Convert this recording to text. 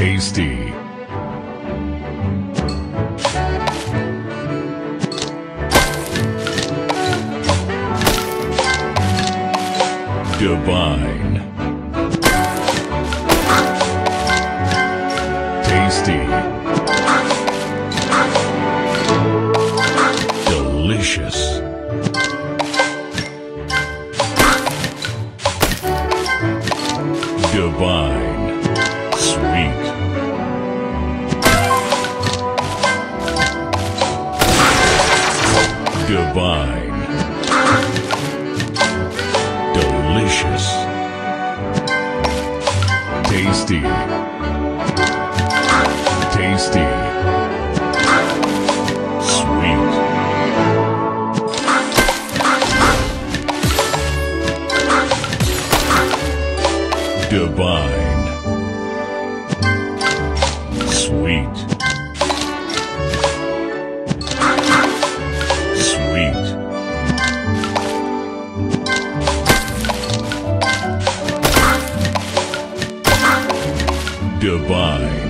tasty. Divine. Tasty. Delicious. Divine. Tasty. Tasty. Sweet. Divine. Sweet. Divine.